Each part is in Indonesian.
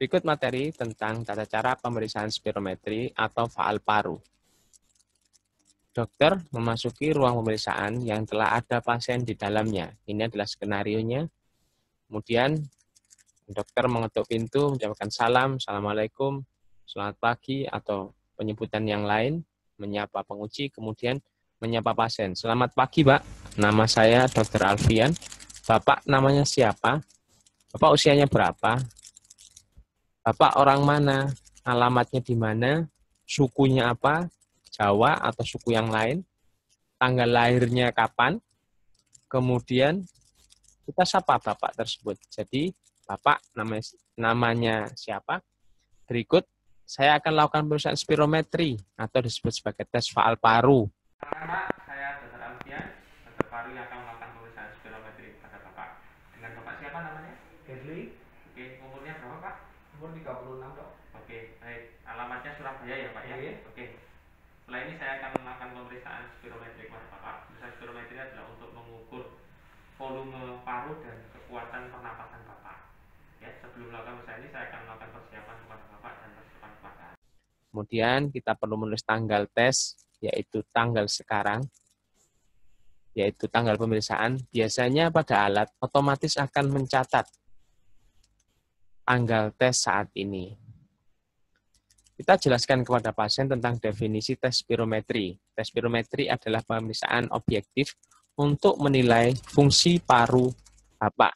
Berikut materi tentang tata cara pemeriksaan spirometri atau faal paru. Dokter memasuki ruang pemeriksaan yang telah ada pasien di dalamnya. Ini adalah skenario-nya. Kemudian dokter mengetuk pintu, mengucapkan salam, Assalamualaikum, selamat pagi, atau penyebutan yang lain, menyapa penguji, kemudian menyapa pasien. Selamat pagi, Pak. Nama saya Dr. Alfian. Bapak namanya siapa? Bapak usianya berapa? Bapak orang mana, alamatnya di mana, sukunya apa, Jawa atau suku yang lain, tanggal lahirnya kapan, kemudian kita sapa Bapak tersebut. Jadi Bapak namanya, namanya siapa? Berikut saya akan lakukan pemeriksaan spirometri atau disebut sebagai tes faal paru. Pak, saya Dr. Alfian, dokter paru yang akan melakukan pemeriksaan spirometri pada Bapak. Dengan Bapak siapa namanya? Gerli, Oke, umurnya berapa Pak? umur 36 dok. Oke, baik. Alamatnya Surabaya ya Pak ya? Iya. Oke. Setelah ini saya akan melakukan pemeriksaan spirometri kepada Bapak. Pemeriksaan spirometri adalah untuk mengukur paru dan kekuatan pernapasan Bapak. Ya, sebelum melakukan pemeriksaan ini saya akan melakukan persiapan kepada Bapak dan persiapan kepada Kemudian kita perlu menulis tanggal tes, yaitu tanggal sekarang, yaitu tanggal pemeriksaan. Biasanya pada alat otomatis akan mencatat tanggal tes saat ini. Kita jelaskan kepada pasien tentang definisi tes spirometri. Tes spirometri adalah pemeriksaan objektif untuk menilai fungsi paru Bapak.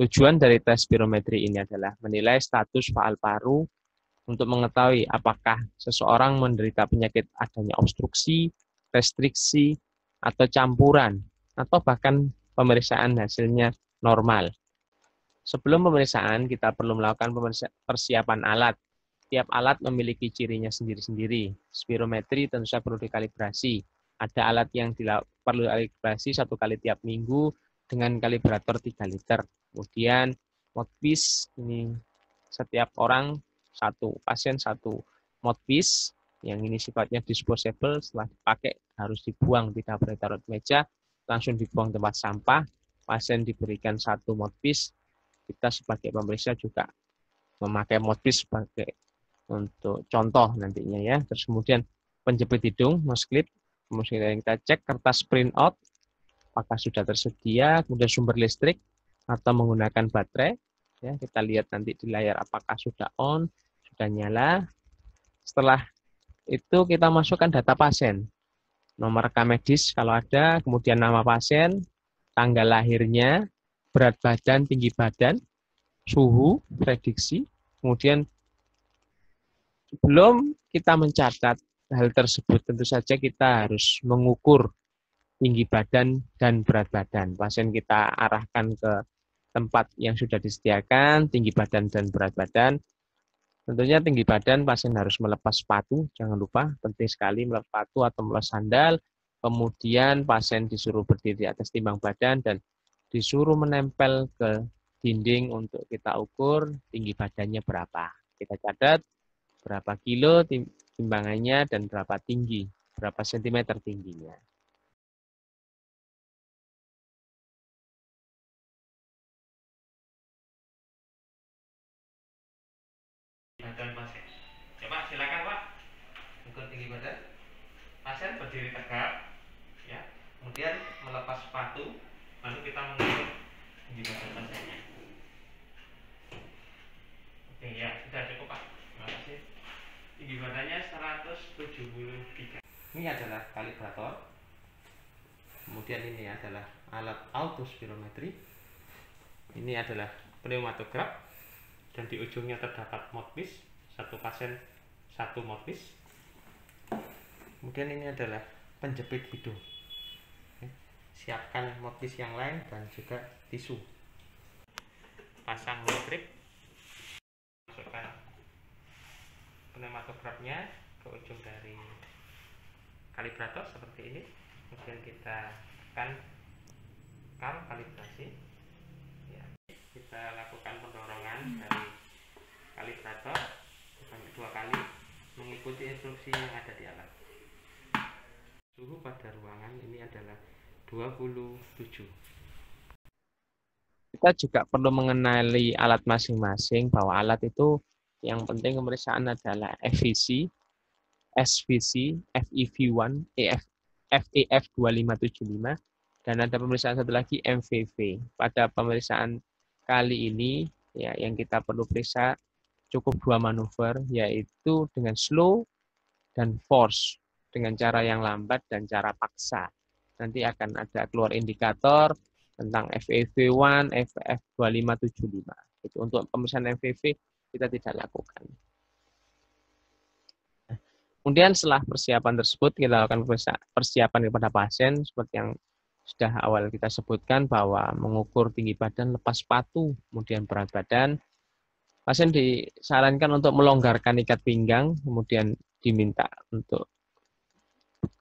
Tujuan dari tes spirometri ini adalah menilai status faal paru untuk mengetahui apakah seseorang menderita penyakit adanya obstruksi, restriksi, atau campuran, atau bahkan pemeriksaan hasilnya normal. Sebelum pemeriksaan, kita perlu melakukan persiapan alat. Tiap alat memiliki cirinya sendiri-sendiri. Spirometri tentu saja perlu dikalibrasi. Ada alat yang perlu kalibrasi satu kali tiap minggu dengan kalibrator 3 liter. Kemudian mouthpiece ini setiap orang satu pasien satu. Mouthpiece yang ini sifatnya disposable setelah dipakai harus dibuang tidak boleh taruh di meja langsung dibuang tempat sampah. Pasien diberikan satu mouthpiece kita sebagai pemeriksa juga memakai mouthpiece sebagai untuk contoh nantinya ya. Terus kemudian penjepit hidung nose clip kemudian kita cek kertas print out apakah sudah tersedia kemudian sumber listrik atau menggunakan baterai. Ya kita lihat nanti di layar apakah sudah on sudah nyala. Setelah itu kita masukkan data pasien. Nomor rekam medis kalau ada kemudian nama pasien tanggal lahirnya berat badan tinggi badan suhu prediksi. Kemudian sebelum kita mencatat hal tersebut tentu saja kita harus mengukur tinggi badan dan berat badan pasien kita arahkan ke tempat yang sudah disediakan, tinggi badan dan berat badan. Tentunya tinggi badan pasien harus melepas sepatu, jangan lupa penting sekali melepas sepatu atau melepas sandal. Kemudian pasien disuruh berdiri di atas timbang badan dan disuruh menempel ke dinding untuk kita ukur tinggi badannya berapa. Kita catat berapa kilo timbangannya dan berapa tinggi, berapa sentimeter tingginya. badan pasien. Coba silakan Pak. Ukur tinggi badan. Pasien berdiri tegak, ya. Kemudian melepas sepatu, lalu kita mengukur tinggi badan pasiennya. Oke ya, sudah cukup Pak. Terima kasih. Tinggi badannya 173. Ini adalah kalibrator. Kemudian ini adalah alat autospirometri. Ini adalah pneumatograf dan di ujungnya terdapat mouthpiece satu pasien satu mouthpiece kemudian ini adalah penjepit hidung siapkan mouthpiece yang lain dan juga tisu. Pasang strip masukkan pneumatografnya ke ujung dari kalibrator seperti ini. Kemudian kita tekan kal kalibrasi. Kita lakukan pendorongan dari kalibrator sampai dua kali mengikuti instruksi yang ada di alat. Suhu pada ruangan ini adalah 27 kita juga perlu mengenali alat masing-masing bahwa alat itu yang penting pemeriksaan adalah FVC, SVC, FEV1, EF, FEF 2575, dan ada pemeriksaan satu lagi MVV. Pada pemeriksaan kali ini ya yang kita perlu periksa cukup dua manuver yaitu dengan slow dan force dengan cara yang lambat dan cara paksa. Nanti akan ada keluar indikator tentang FEV1, FF2575. Itu untuk pemeriksaan FEV kita tidak lakukan. Kemudian setelah persiapan tersebut kita lakukan persiapan kepada pasien seperti yang sudah awal kita sebutkan bahwa mengukur tinggi badan, lepas sepatu, kemudian berat badan. Pasien disarankan untuk melonggarkan ikat pinggang, kemudian diminta untuk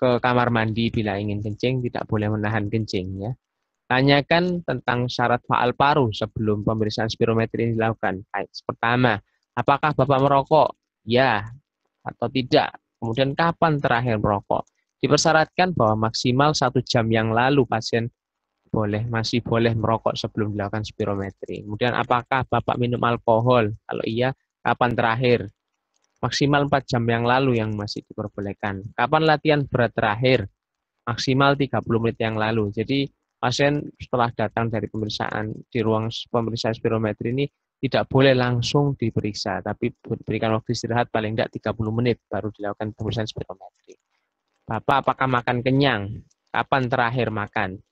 ke kamar mandi bila ingin kencing, tidak boleh menahan kencing. Ya. Tanyakan tentang syarat faal paru sebelum pemeriksaan spirometri ini dilakukan. Pertama, apakah Bapak merokok? Ya atau tidak. Kemudian kapan terakhir merokok? Dipersyaratkan bahwa maksimal satu jam yang lalu pasien boleh masih boleh merokok sebelum dilakukan spirometri. Kemudian apakah Bapak minum alkohol? Kalau iya, kapan terakhir? Maksimal 4 jam yang lalu yang masih diperbolehkan. Kapan latihan berat terakhir? Maksimal 30 menit yang lalu. Jadi pasien setelah datang dari pemeriksaan di ruang pemeriksaan spirometri ini tidak boleh langsung diperiksa, tapi berikan waktu istirahat paling tidak 30 menit baru dilakukan pemeriksaan spirometri. Bapak apakah makan kenyang? Kapan terakhir makan?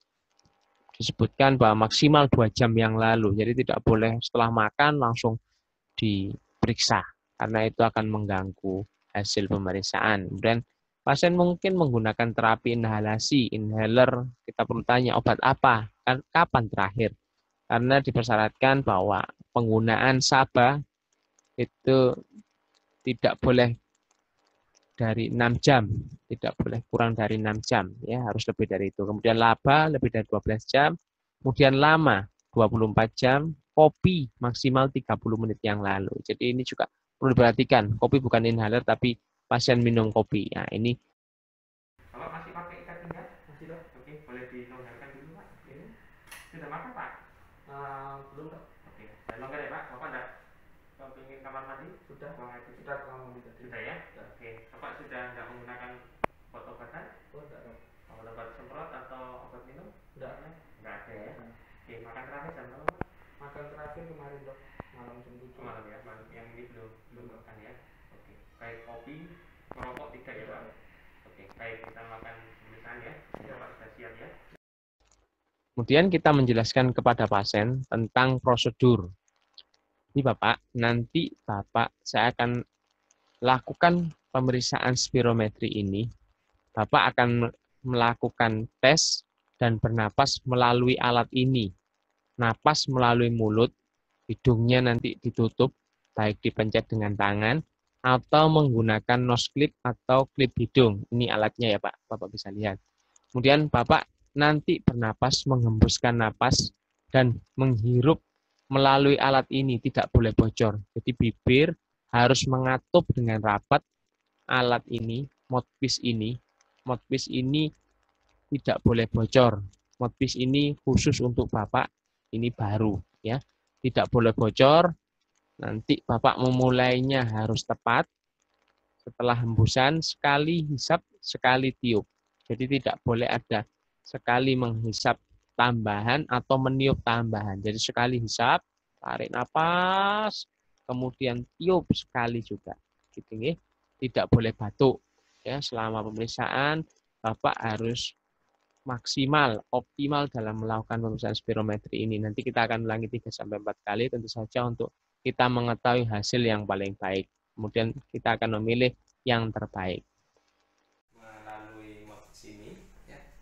Disebutkan bahwa maksimal dua jam yang lalu. Jadi tidak boleh setelah makan langsung diperiksa. Karena itu akan mengganggu hasil pemeriksaan. Kemudian pasien mungkin menggunakan terapi inhalasi, inhaler. Kita perlu tanya obat apa? Kan kapan terakhir? Karena dipersyaratkan bahwa penggunaan SABA itu tidak boleh dari 6 jam, tidak boleh kurang dari 6 jam, ya harus lebih dari itu. Kemudian laba lebih dari 12 jam, kemudian lama 24 jam, kopi maksimal 30 menit yang lalu. Jadi ini juga perlu diperhatikan, kopi bukan inhaler tapi pasien minum kopi. Nah, ini kalau masih pakai ikat pinggang, masih dok, oke, boleh dilonggarkan dulu pak. Ini sudah makan pak? Uh, belum dok. Oke, saya longgar ya pak. Bapak ada kepingin kamar mandi? Sudah. Buang air putih. Sudah kamar mandi tadi. Sudah ya? Oke, Bapak sudah tidak menggunakan obat-obatan? Oh, enggak dok. Obat-obat semprot atau obat minum? Enggak. Enggak ada ya. Nah, Oke, makan terakhir jam berapa? Pak? Makan terakhir kemarin dok. Malam jam tujuh. Malam ya, malam yang ini belum belum makan ya. Oke, baik kopi, merokok tidak ya Pak? Oke, baik kita makan pemeriksaan ya. Ya Pak sudah siap ya. Kemudian kita menjelaskan kepada pasien tentang prosedur. Ini Bapak, nanti Bapak saya akan lakukan pemeriksaan spirometri ini. Bapak akan melakukan tes dan bernapas melalui alat ini. Napas melalui mulut, hidungnya nanti ditutup, baik dipencet dengan tangan atau menggunakan nose clip atau klip hidung. Ini alatnya ya Pak, Bapak bisa lihat. Kemudian Bapak nanti bernapas menghembuskan napas dan menghirup melalui alat ini tidak boleh bocor. Jadi bibir harus mengatup dengan rapat alat ini, mouthpiece ini. Mouthpiece ini tidak boleh bocor. Mouthpiece ini khusus untuk Bapak, ini baru ya. Tidak boleh bocor. Nanti Bapak memulainya harus tepat. Setelah hembusan sekali hisap, sekali tiup. Jadi tidak boleh ada sekali menghisap tambahan atau meniup tambahan. Jadi sekali hisap, tarik nafas, kemudian tiup sekali juga. Gitu ya. Tidak boleh batuk. Ya, selama pemeriksaan Bapak harus maksimal, optimal dalam melakukan pemeriksaan spirometri ini. Nanti kita akan ulangi 3 sampai 4 kali tentu saja untuk kita mengetahui hasil yang paling baik. Kemudian kita akan memilih yang terbaik. melalui mode sini ya.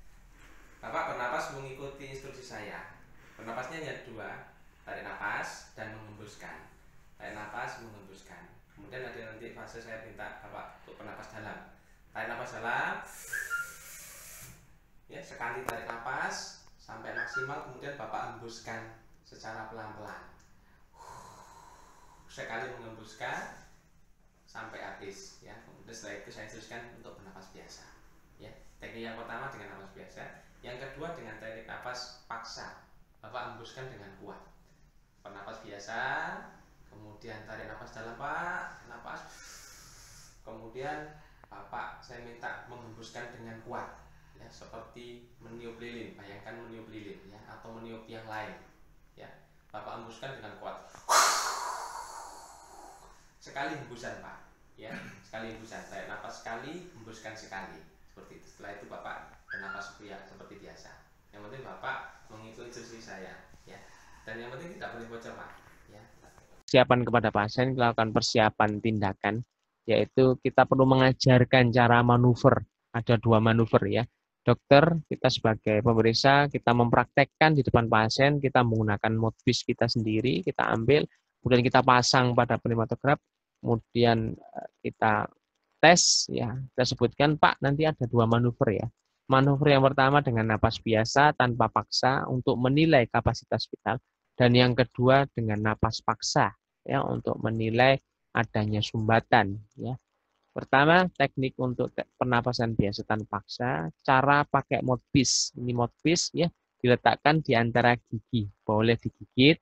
Bapak bernapas mengikuti instruksi saya. Bernapasnya hanya dua, tarik napas dan menghembuskan. Tarik napas, menghembuskan. Kemudian ada nanti fase saya minta Bapak untuk bernapas dalam. Tarik napas dalam. Ya, sekali tarik napas sampai maksimal kemudian Bapak hembuskan secara pelan-pelan. Sekali menghembuskan sampai habis ya. Kemudian setelah itu saya teruskan untuk bernapas biasa. Ya, teknik yang pertama dengan napas biasa, yang kedua dengan teknik napas paksa. Bapak hembuskan dengan kuat. Pernapas biasa, kemudian tarik nafas dalam Pak, nafas. Kemudian Bapak saya minta menghembuskan dengan kuat. Ya, seperti meniup lilin, bayangkan meniup lilin ya atau meniup yang lain. Ya. Bapak hembuskan dengan kuat. Sekali hembusan, Pak. Ya, sekali hembusan. Tarik nafas sekali, hembuskan sekali. Seperti itu. Setelah itu Bapak bernapas seperti biasa. Yang penting Bapak mengikuti instruksi saya, ya. Dan yang penting tidak boleh bocor, Pak. Ya. Persiapan kepada pasien, melakukan persiapan tindakan, yaitu kita perlu mengajarkan cara manuver. Ada dua manuver ya. Dokter, kita sebagai pemeriksa, kita mempraktekkan di depan pasien, kita menggunakan modbis kita sendiri, kita ambil, kemudian kita pasang pada pneumatograf, kemudian eh, kita tes, ya kita sebutkan, Pak, nanti ada dua manuver ya. Manuver yang pertama dengan napas biasa tanpa paksa untuk menilai kapasitas vital dan yang kedua dengan napas paksa ya untuk menilai adanya sumbatan ya. Pertama, teknik untuk pernapasan biasa tanpa paksa, cara pakai modbis. Ini modbis ya diletakkan di antara gigi, boleh digigit,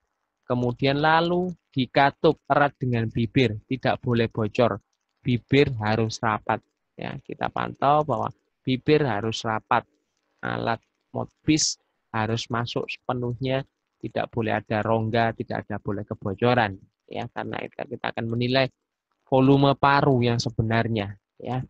kemudian lalu dikatup erat dengan bibir, tidak boleh bocor. Bibir harus rapat ya. Kita pantau bahwa bibir harus rapat, alat modbis harus masuk sepenuhnya, tidak boleh ada rongga, tidak ada boleh kebocoran, ya karena kita akan menilai volume paru yang sebenarnya, ya.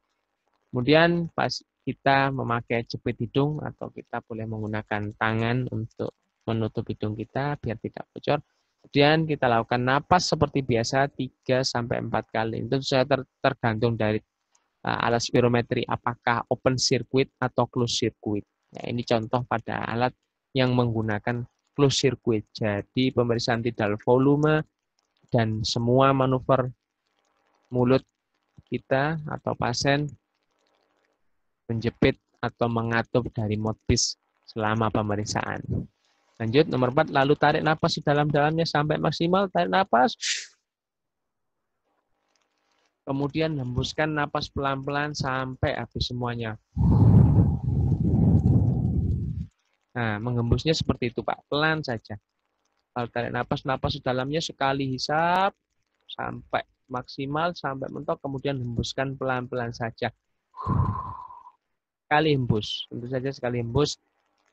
Kemudian pas kita memakai jepit hidung atau kita boleh menggunakan tangan untuk menutup hidung kita biar tidak bocor. Kemudian kita lakukan napas seperti biasa 3 sampai 4 kali. Itu saya tergantung dari uh, alat spirometri apakah open circuit atau closed circuit. Ya, ini contoh pada alat yang menggunakan closed circuit. Jadi pemeriksaan tidal volume dan semua manuver mulut kita atau pasien menjepit atau mengatup dari modbis selama pemeriksaan. Lanjut, nomor 4, lalu tarik nafas di dalam-dalamnya sampai maksimal, tarik nafas, Kemudian hembuskan napas pelan-pelan sampai habis semuanya. Nah, menghembusnya seperti itu, Pak. Pelan saja. Kalau tarik napas, napas di dalamnya sekali hisap sampai maksimal, sampai mentok, kemudian hembuskan pelan-pelan saja. Sekali hembus. Tentu saja sekali hembus.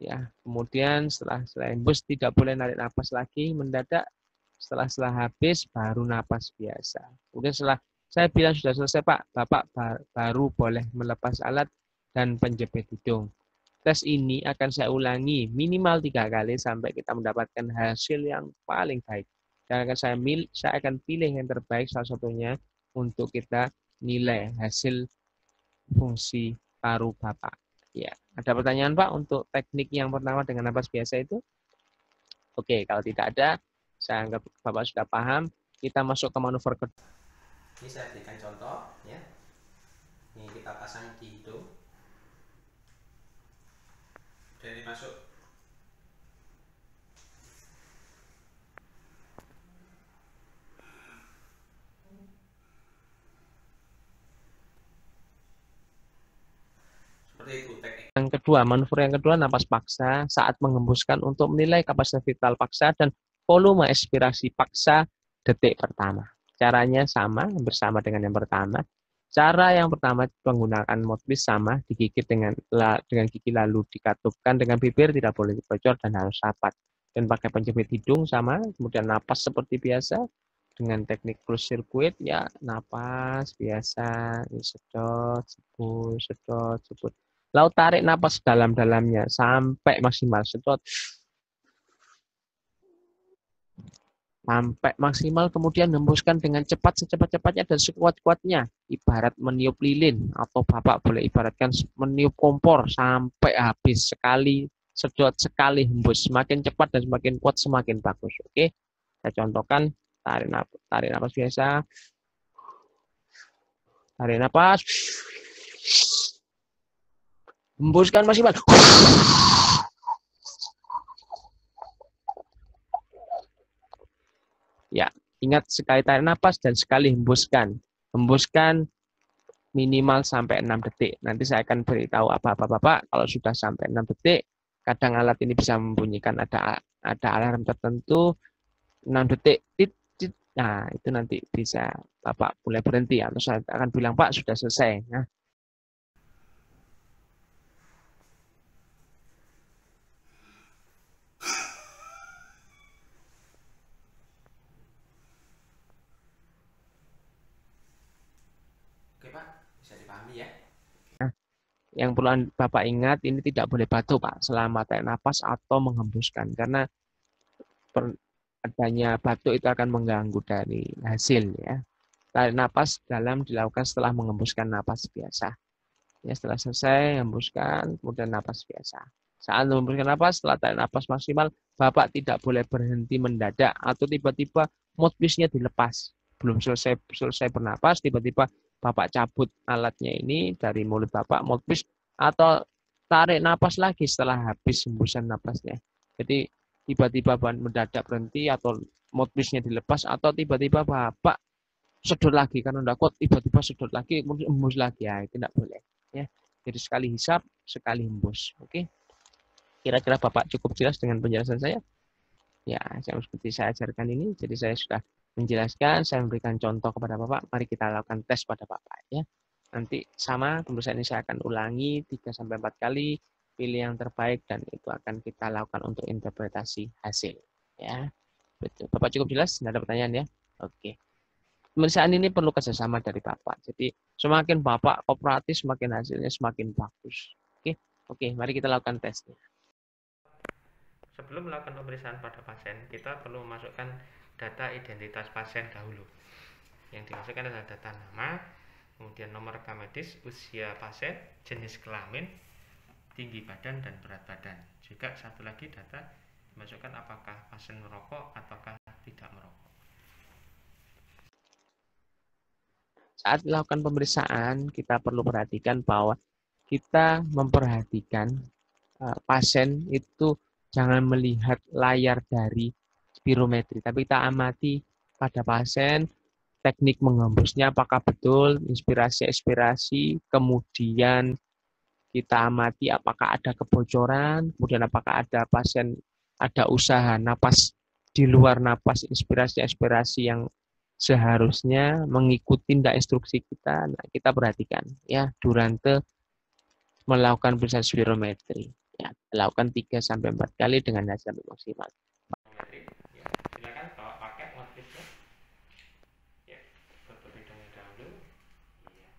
Ya, kemudian setelah setelah hembus tidak boleh narik napas lagi mendadak. Setelah setelah habis baru napas biasa. Kemudian setelah saya bilang sudah selesai Pak, Bapak baru boleh melepas alat dan penjepit hidung. Tes ini akan saya ulangi minimal tiga kali sampai kita mendapatkan hasil yang paling baik. Dan akan saya, mil, saya akan pilih yang terbaik salah satunya untuk kita nilai hasil fungsi paru Bapak. Ya, ada pertanyaan Pak untuk teknik yang pertama dengan napas biasa itu? Oke, kalau tidak ada, saya anggap Bapak sudah paham. Kita masuk ke manuver kedua ini saya berikan contoh ya ini kita pasang di dari masuk Yang kedua, manuver yang kedua napas paksa saat mengembuskan untuk menilai kapasitas vital paksa dan volume expirasi paksa detik pertama. Caranya sama, bersama dengan yang pertama. Cara yang pertama menggunakan modbis sama, digigit dengan dengan gigi lalu dikatupkan dengan bibir, tidak boleh dibocor dan harus rapat. Dan pakai penjepit hidung sama, kemudian napas seperti biasa, dengan teknik close circuit, ya napas biasa, sedot, sebut, sedot, sebut. Lalu tarik napas dalam-dalamnya sampai maksimal, sedot, sampai maksimal kemudian hembuskan dengan cepat secepat-cepatnya dan sekuat-kuatnya. Ibarat meniup lilin atau bapak boleh ibaratkan meniup kompor sampai habis sekali sedot sekali hembus. Semakin cepat dan semakin kuat semakin bagus. Oke saya contohkan. Tarik nafas tarik nafas biasa. Tarik nafas hembuskan maksimal Ya, ingat sekali tarik nafas dan sekali hembuskan. Hembuskan minimal sampai 6 detik. Nanti saya akan beritahu apa-apa Bapak kalau sudah sampai 6 detik, kadang alat ini bisa membunyikan ada ada alarm tertentu. 6 detik nah itu nanti bisa Bapak boleh berhenti. Atau saya akan bilang Pak sudah selesai. Nah, Oke Pak, bisa dipahami ya. Yang perlu Bapak ingat ini tidak boleh batuk Pak selama tarik nafas atau menghembuskan karena adanya batuk itu akan mengganggu dari hasil ya. Tarik nafas dalam dilakukan setelah mengembuskan napas biasa. Ya, setelah selesai hembuskan kemudian napas biasa. Saat menghembuskan napas setelah tarik napas maksimal Bapak tidak boleh berhenti mendadak atau tiba-tiba mouthpiece-nya dilepas. Belum selesai selesai bernapas tiba-tiba Bapak cabut alatnya ini dari mulut Bapak, mouthpiece, atau tarik napas lagi setelah habis hembusan napasnya. Jadi tiba-tiba ban- mendadak berhenti atau mouthpiece-nya dilepas atau tiba-tiba Bapak sedot lagi. Karena udah kuat tiba-tiba sedot lagi kemudian hembus lagi. Ya itu tidak boleh ya. Jadi sekali hisap sekali hembus oke? Kira-kira bapak cukup jelas dengan penjelasan saya? Ya yang seperti saya ajarkan ini. Jadi saya sudah menjelaskan, saya memberikan contoh kepada Bapak, mari kita lakukan tes pada Bapak ya. Nanti sama pemeriksaan ini saya akan ulangi 3 sampai 4 kali, pilih yang terbaik dan itu akan kita lakukan untuk interpretasi hasil ya. Betul. Bapak cukup jelas? Tidak ada pertanyaan ya? Oke. Pemeriksaan ini perlu kerjasama dari Bapak. Jadi semakin Bapak kooperatif, semakin hasilnya semakin bagus. Oke, oke. Mari kita lakukan tesnya. Sebelum melakukan pemeriksaan pada pasien, kita perlu memasukkan data identitas pasien dahulu. Yang dimasukkan adalah data nama, kemudian nomor rekam medis, usia pasien, jenis kelamin, tinggi badan dan berat badan. Juga satu lagi data dimasukkan apakah pasien merokok ataukah tidak merokok. saat melakukan pemeriksaan kita perlu perhatikan bahwa kita memperhatikan uh, pasien itu jangan melihat layar dari spirometri, tapi kita amati pada pasien teknik menghembusnya apakah betul inspirasi-inspirasi, kemudian kita amati apakah ada kebocoran, kemudian apakah ada pasien ada usaha napas di luar napas inspirasi-inspirasi yang seharusnya mengikuti tindak instruksi kita. Nah, kita perhatikan ya, Durante melakukan pemeriksaan spirometri. Ya, lakukan 3 sampai 4 kali dengan hasil maksimal. Ya. Silakan bawa paket mouthpiece-nya. Ya, tutup hidungnya dahulu. Iya.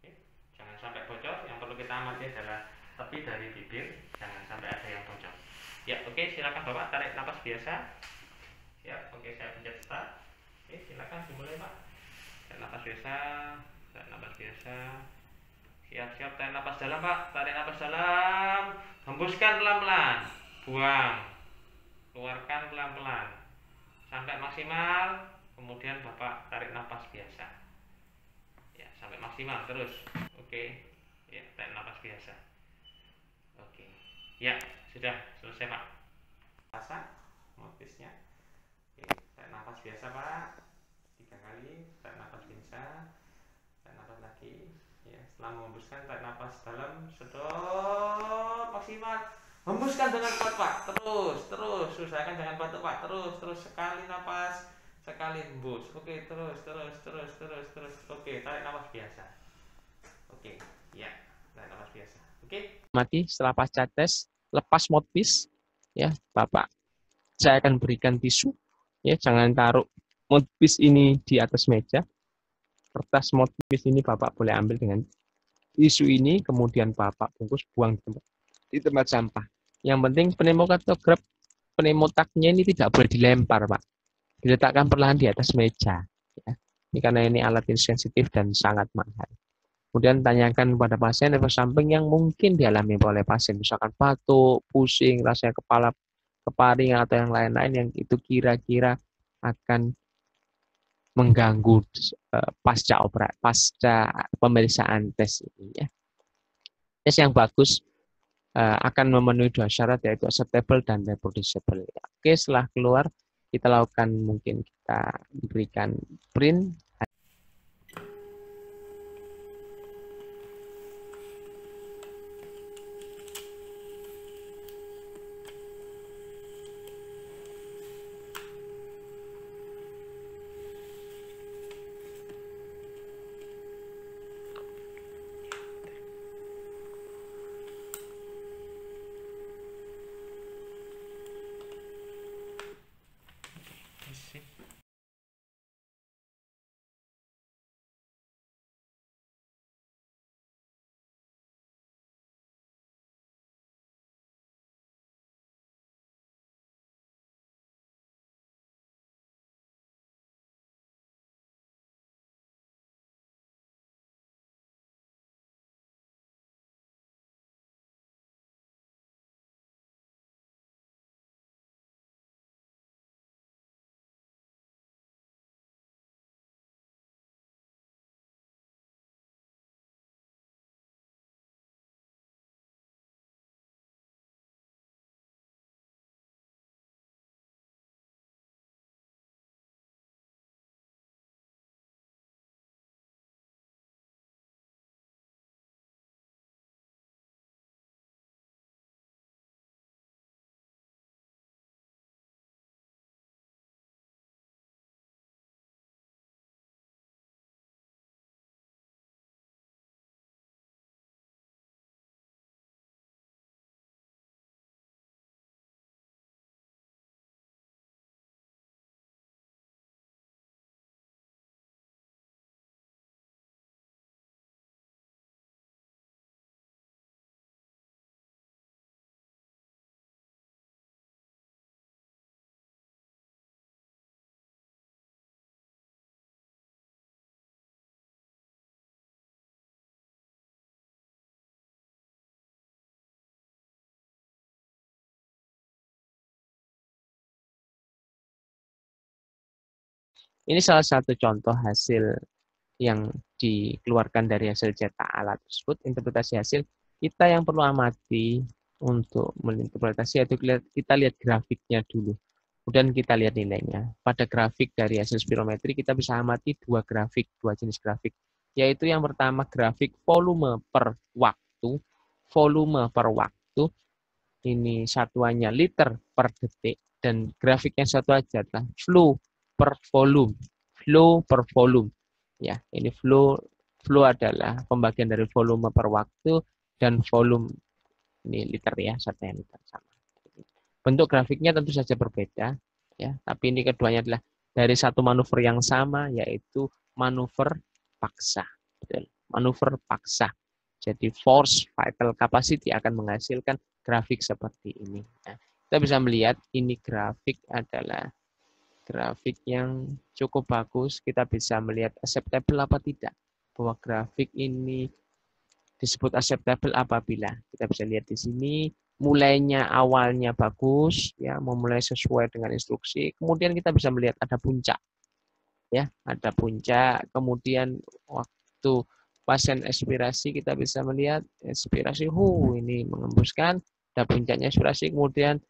Oke. Jangan sampai bocor. Yang perlu kita amati adalah tepi dari bibir. Jangan sampai ada yang bocor. Ya, oke. Silakan bapak tarik napas biasa. Ya, oke. Saya pencet start. Oke, silakan dimulai pak. Tarik napas biasa. Tarik napas biasa. Siap-siap tarik napas dalam pak. Tarik napas dalam. Hembuskan pelan-pelan. Buang keluarkan pelan-pelan sampai maksimal kemudian bapak tarik nafas biasa. Ya sampai maksimal terus. Oke? Ya tarik nafas biasa. Oke. Ya sudah selesai pak. Pasang motifnya oke tarik nafas biasa pak. Tiga kali tarik nafas biasa. Tarik nafas lagi. Ya setelah menghembuskan tarik nafas dalam. Sedot maksimal hembuskan dengan kuat pak terus terus. Usahakan jangan batuk pak terus terus. Sekali napas. Sekali hembus. Oke terus terus terus terus terus. Oke tarik napas biasa. Oke ya. Tarik napas biasa. Oke? Mati. Setelah pasca tes, lepas mouthpiece ya, Bapak. Saya akan berikan tisu. Ya, jangan taruh mouthpiece ini di atas meja. Kertas mouthpiece ini Bapak boleh ambil dengan tisu ini, kemudian Bapak bungkus buang di di tempat sampah. Yang penting pneumokatograf pneumotaknya ini tidak boleh dilempar, Pak. Diletakkan perlahan di atas meja. Ya. Ini karena ini alat yang sensitif dan sangat mahal. Kemudian tanyakan kepada pasien efek samping yang mungkin dialami oleh pasien, misalkan batuk, pusing, rasanya kepala keparing atau yang lain-lain yang itu kira-kira akan mengganggu uh, pasca operasi, pasca pemeriksaan tes ini ya. Tes yang bagus akan memenuhi dua syarat yaitu acceptable dan reproducible. Oke, setelah keluar kita lakukan mungkin kita berikan print Ini salah satu contoh hasil yang dikeluarkan dari hasil cetak alat tersebut, interpretasi hasil, kita yang perlu amati untuk menginterpretasi yaitu kita lihat grafiknya dulu. Kemudian kita lihat nilainya. Pada grafik dari hasil spirometri kita bisa amati dua grafik, dua jenis grafik. Yaitu yang pertama grafik volume per waktu, volume per waktu, ini satuannya liter per detik, dan grafik yang satu aja adalah flow per volume. Flow per volume. Ya, ini flow flow adalah pembagian dari volume per waktu dan volume ini liter ya, satunya liter sama. Bentuk grafiknya tentu saja berbeda ya, tapi ini keduanya adalah dari satu manuver yang sama yaitu manuver paksa. Manuver paksa. Jadi force vital capacity akan menghasilkan grafik seperti ini. Nah, kita bisa melihat ini grafik adalah grafik yang cukup bagus, kita bisa melihat acceptable apa tidak. Bahwa grafik ini disebut acceptable apabila. Kita bisa lihat di sini mulainya awalnya bagus ya memulai sesuai dengan instruksi. Kemudian kita bisa melihat ada puncak ya ada puncak. Kemudian waktu pasien expirasi kita bisa melihat expirasi hu ini mengembuskan ada puncaknya expirasi kemudian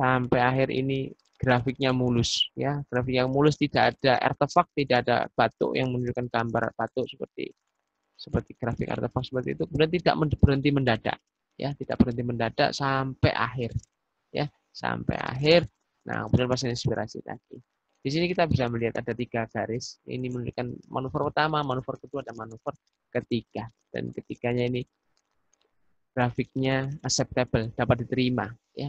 sampai akhir ini grafiknya mulus ya. Grafik yang mulus tidak ada artefak tidak ada batuk yang menunjukkan gambar batuk seperti seperti grafik artefak seperti itu. Kemudian tidak berhenti mendadak ya. Tidak berhenti mendadak sampai akhir ya. Sampai akhir. Nah kemudian pasien inspirasi tadi di sini kita bisa melihat ada tiga garis. Ini menunjukkan manuver pertama manuver kedua dan manuver ketiga. Dan ketiganya ini grafiknya acceptable dapat diterima ya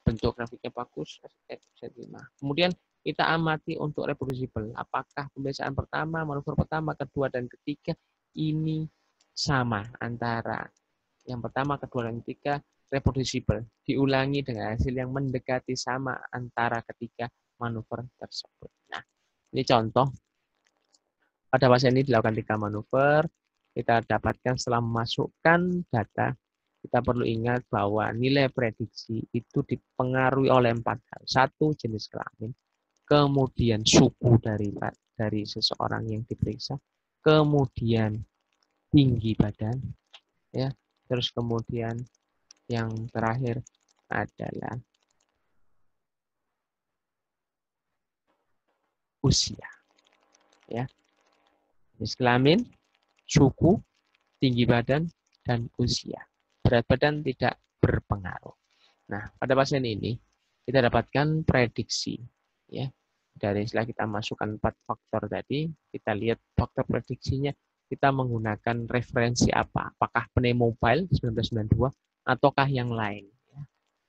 bentuk grafiknya bagus, bisa terima. Kemudian kita amati untuk reproducible. Apakah pembiasaan pertama, manuver pertama, kedua, dan ketiga ini sama antara yang pertama, kedua, dan ketiga reproducible. Diulangi dengan hasil yang mendekati sama antara ketiga manuver tersebut. Nah, ini contoh. Pada pasien ini dilakukan tiga manuver. Kita dapatkan setelah memasukkan data kita perlu ingat bahwa nilai prediksi itu dipengaruhi oleh empat hal. Satu, jenis kelamin. Kemudian suku dari dari seseorang yang diperiksa. Kemudian tinggi badan. ya Terus kemudian yang terakhir adalah usia. Ya. Jenis kelamin, suku, tinggi badan, dan usia berat badan tidak berpengaruh. Nah, pada pasien ini kita dapatkan prediksi ya. Dari setelah kita masukkan empat faktor tadi, kita lihat faktor prediksinya kita menggunakan referensi apa? Apakah Pneumobile 1992 ataukah yang lain ya.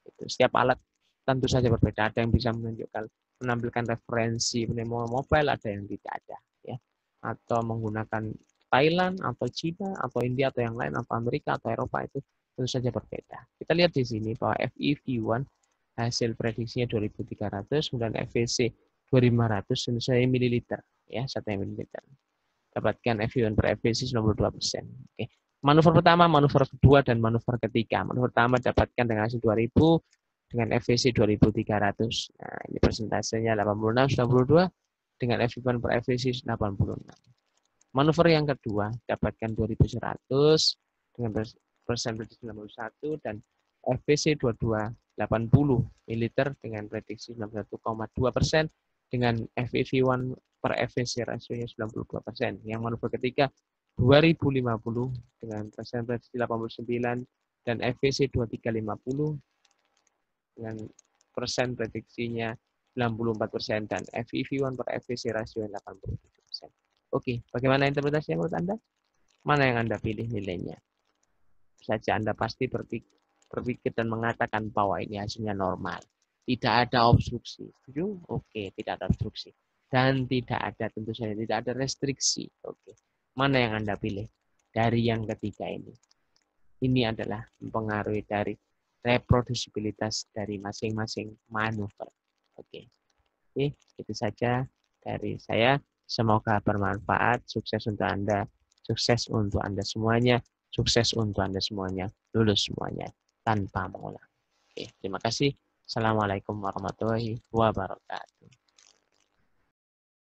Itu setiap alat tentu saja berbeda. Ada yang bisa menunjukkan menampilkan referensi Pneumobile, ada yang tidak ada ya. Atau menggunakan Thailand atau Cina atau India atau yang lain atau Amerika atau Eropa itu tentu saja berbeda. Kita lihat di sini bahwa FEV1 hasil prediksinya 2300, kemudian FVC 2500, tentu saja mililiter, ya, satu mililiter. Dapatkan FEV1 per FVC 92 persen. Oke. Manuver pertama, manuver kedua, dan manuver ketiga. Manuver pertama dapatkan dengan hasil 2000, dengan FVC 2300. Nah, ini persentasenya 86, 92, dengan FEV1 per FVC 86. Manuver yang kedua dapatkan 2100 dengan persen prediksi 91 dan FVC 2280 militer dengan prediksi 91,2 persen dengan FEV1 per FVC rasionya 92 persen. Yang manuver ketiga 2050 dengan persen prediksi 89 dan FVC 2350 dengan persen prediksinya 94 persen dan FEV1 per FVC rasio 87 persen. Oke, bagaimana interpretasi menurut Anda? Mana yang Anda pilih nilainya? Saja Anda pasti berpikir, dan mengatakan bahwa ini hasilnya normal. Tidak ada obstruksi. Setuju? Oke, tidak ada obstruksi. Dan tidak ada, tentu saja tidak ada restriksi. Oke. Mana yang Anda pilih? Dari yang ketiga ini. Ini adalah mempengaruhi dari reproducibilitas dari masing-masing manuver. Oke. Oke, itu saja dari saya. Semoga bermanfaat. Sukses untuk Anda. Sukses untuk Anda semuanya. Sukses untuk Anda semuanya, lulus semuanya tanpa mengulang. Oke, terima kasih. Assalamualaikum warahmatullahi wabarakatuh.